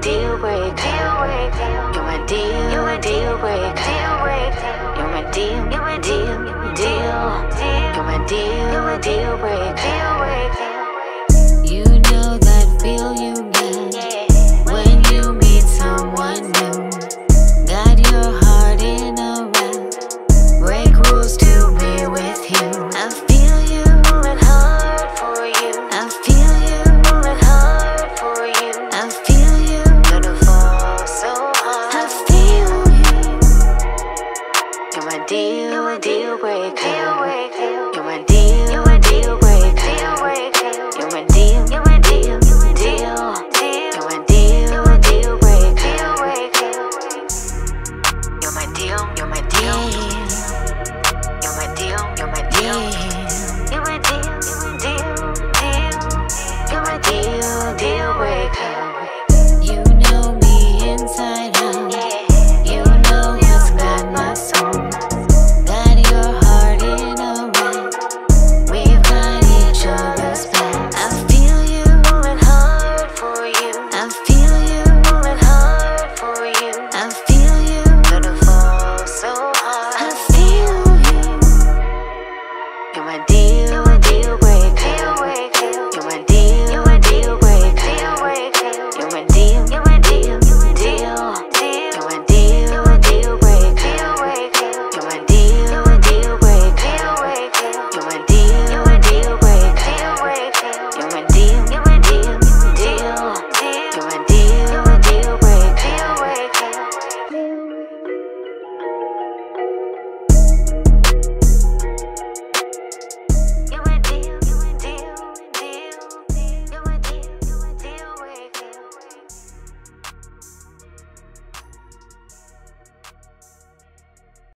deal breaker. Deal breaker. You're my deal. You're my deal breaker. Deal breaker. You're my deal. You're my deal. Deal. You're my deal. You're my deal breaker. Deal breaker. deal, you a deal breaker. You my deal, you a deal breaker. You my deal, you a deal, deal. You my deal, you a deal breaker. You my deal, you my deal. You my deal, you my deal. You my deal, deal, deal. You my deal, deal breaker. I'm deep